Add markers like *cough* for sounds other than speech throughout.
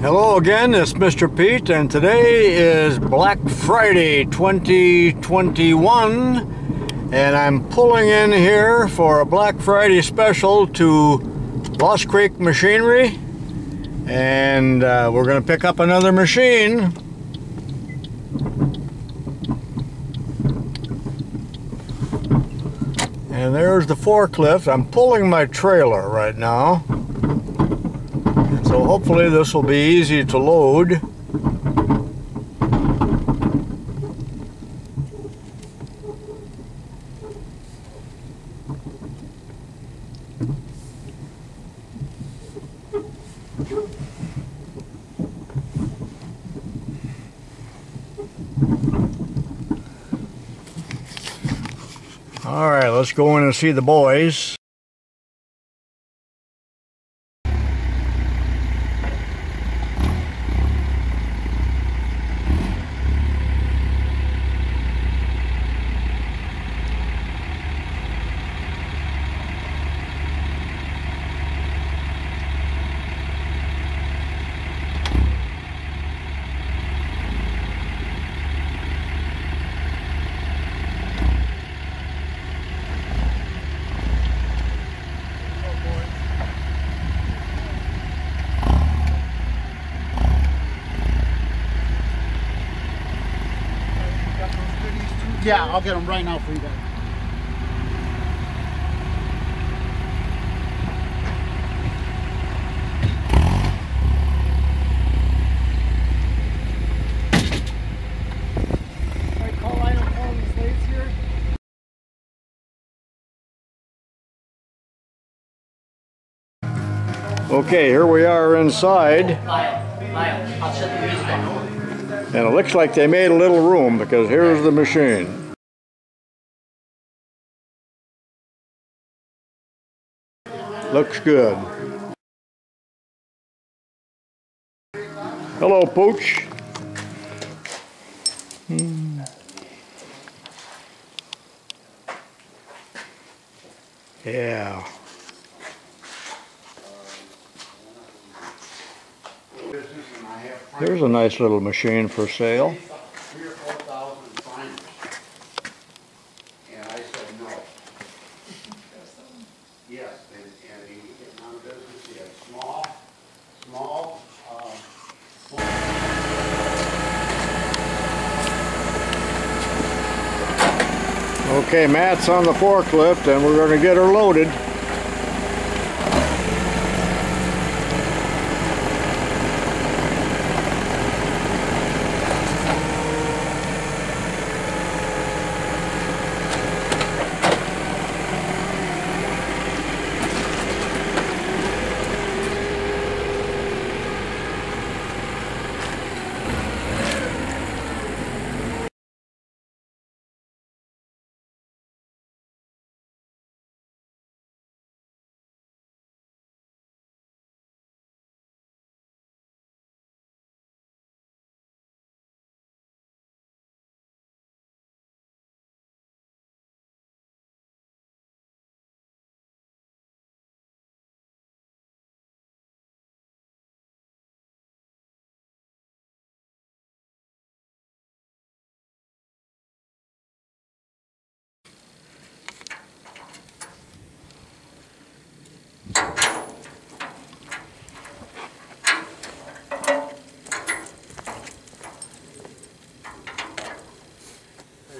Hello again, it's Mr. Pete, and today is Black Friday 2021, and I'm pulling in here for a Black Friday special to Lost Creek Machinery, and uh, we're going to pick up another machine. And there's the forklift. I'm pulling my trailer right now. So hopefully this will be easy to load. All right, let's go in and see the boys. Yeah, I'll get them right now for you guys. Alright, call line oh on all these blades here. Okay, here we are inside. Lyle, Lyle, I'll shut the music off. And it looks like they made a little room because here's the machine. Looks good. Hello, Pooch. Hmm. Yeah. Here's a nice little machine for sale. three or four thousand finals. And I said no. Yes, and, and he getting out of business, he had small, small, uh, Okay, Matt's on the forklift and we're gonna get her loaded.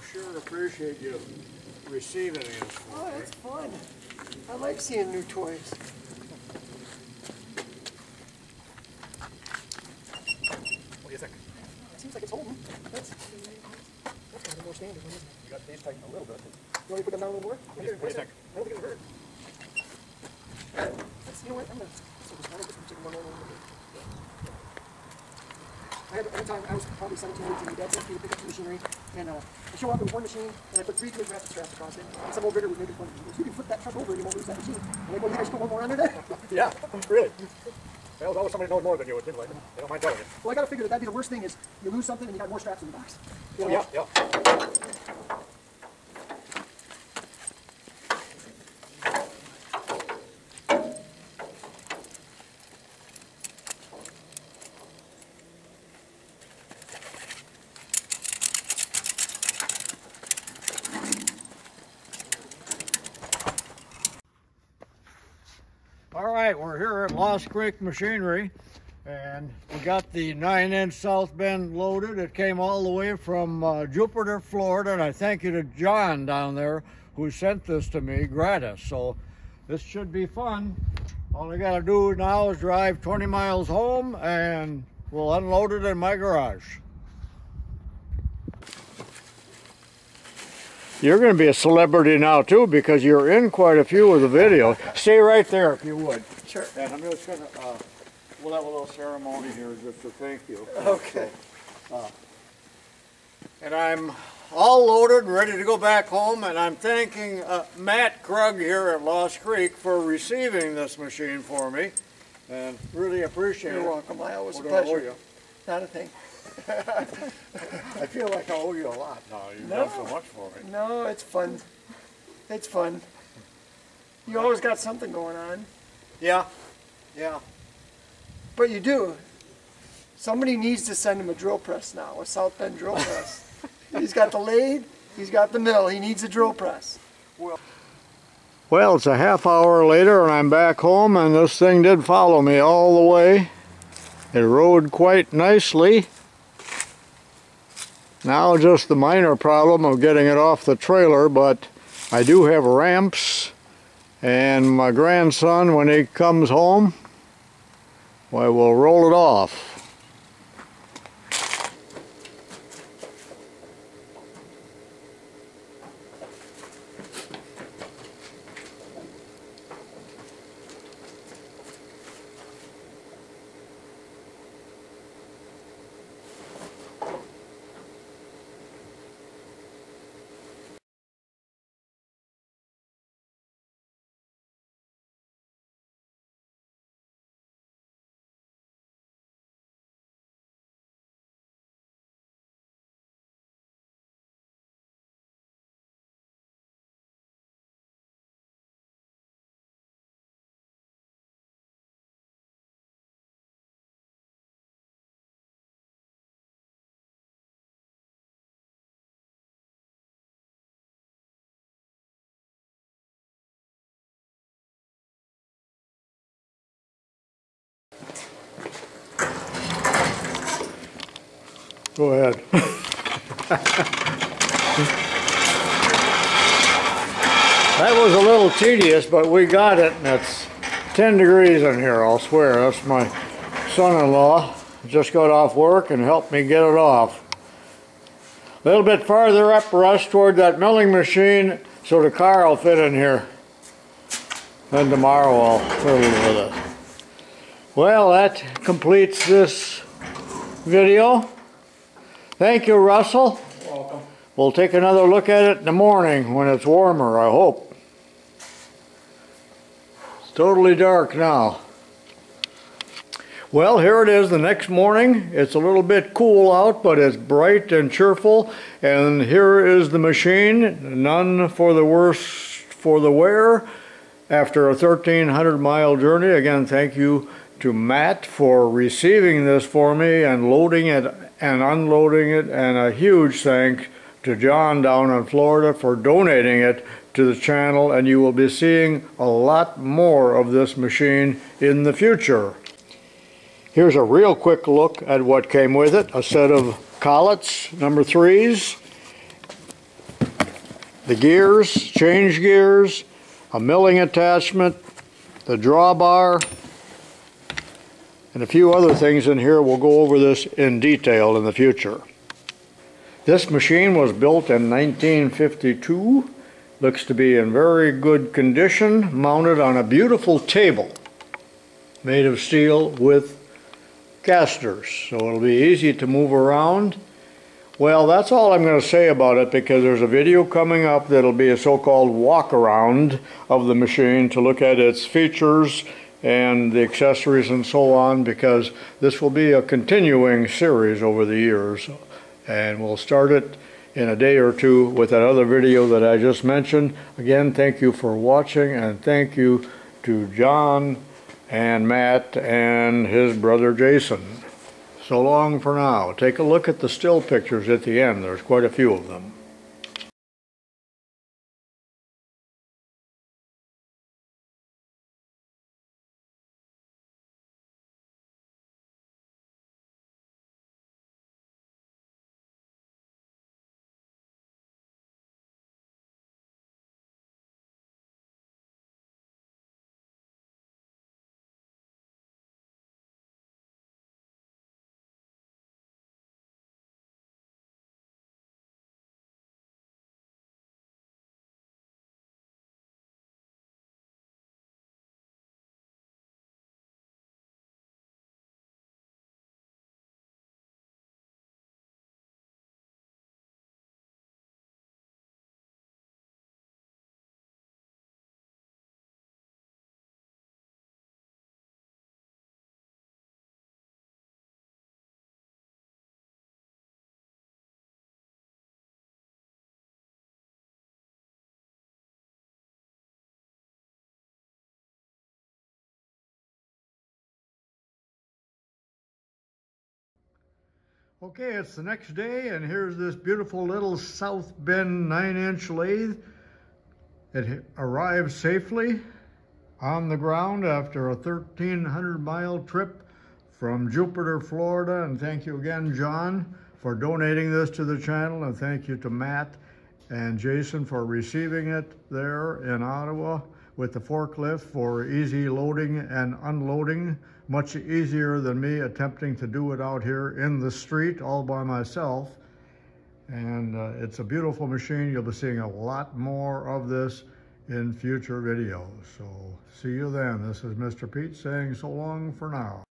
Sure appreciate you receiving this Oh, me. that's fun. I like seeing new toys. What do you think? Seems like it's holding. That's, that's kind of more standard one, isn't it? You got these tightened a little bit. You want me to put them down a little more? What do you- what do think? I don't think it'll hurt. That's, you know what, I'm gonna, so I think this one's taking one over. I had, at the time, I was probably 17, 18, my dad sent me to pick up some machinery, and, uh, I show up with one machine, and I put three good graphic straps across it, and some old rigger was making fun of me. You can flip that truck over and you won't lose that machine. And I go, yeah, I just put one more under there. *laughs* Yeah, really. Well, there's always somebody knows more than you, like. They don't mind telling you. Well, I gotta figure that that'd be the worst thing is you lose something and you got more straps in the box. You know? Yeah, yeah. right, we're here at Lost Creek Machinery, and we got the nine-inch South Bend loaded. It came all the way from uh, Jupiter, Florida, and I thank you to John down there who sent this to me gratis. So this should be fun. All I gotta do now is drive 20 miles home, and we'll unload it in my garage. You're going to be a celebrity now too because you're in quite a few of the videos. Stay right there if you would. Sure. And I'm just going to, uh, we'll have a little ceremony here just to thank you. Okay. So, uh, and I'm all loaded, and ready to go back home, and I'm thanking uh, Matt Krug here at Lost Creek for receiving this machine for me, and really appreciate it. You're welcome. I always a What do I owe pleasure. You? Not a thing. *laughs* I feel like I owe you a lot now. You've done so much for me. No, it's fun. It's fun. You always got something going on, Yeah, yeah. but you do. Somebody needs to send him a drill press now, a South Bend drill *laughs* press. he's got the lathe, he's got the mill, he needs a drill press. Well, Well, it's a half hour later and I'm back home and this thing did follow me all the way. It rode quite nicely. Now just the minor problem of getting it off the trailer, but I do have ramps and my grandson, when he comes home, why, we'll roll it off. Go ahead. That was a little tedious, but we got it, and it's 10 degrees in here, I'll swear. That's my son-in-law. Just got off work and helped me get it off. A little bit farther up, Russ, toward that milling machine, so the car will fit in here. Then tomorrow I'll fiddle with it. Well, that completes this video. Thank you, Russell. Welcome. We'll take another look at it in the morning when it's warmer, I hope. It's totally dark now. Well, here it is the next morning. It's a little bit cool out, but it's bright and cheerful. And here is the machine, none for the worse for the wear. After a 1,300 mile journey, again, thank you to Matt for receiving this for me and loading it and unloading it, and a huge thanks to John down in Florida for donating it to the channel, and you will be seeing a lot more of this machine in the future. Here's a real quick look at what came with it. A set of collets, number threes, the gears, change gears, a milling attachment, the drawbar, and a few other things in here. We'll go over this in detail in the future. This machine was built in 1952. Looks to be in very good condition, mounted on a beautiful table made of steel with casters, so it'll be easy to move around. Well, that's all I'm going to say about it because there's a video coming up that'll be a so-called walk around of the machine to look at its features and the accessories and so on because this will be a continuing series over the years and we'll start it in a day or two with that other video that I just mentioned. Again, thank you for watching and thank you to John and Matt and his brother Jason. So long for now. Take a look at the still pictures at the end. There's quite a few of them. Okay, it's the next day, and here's this beautiful little South Bend nine-inch lathe. It arrived safely on the ground after a 1,300 mile trip from Jupiter, Florida. And thank you again, John, for donating this to the channel. And thank you to Matt and Jason for receiving it there in Ottawa with the forklift for easy loading and unloading. Much easier than me attempting to do it out here in the street all by myself. And uh, it's a beautiful machine. You'll be seeing a lot more of this in future videos. So see you then. This is Mr. Pete saying so long for now.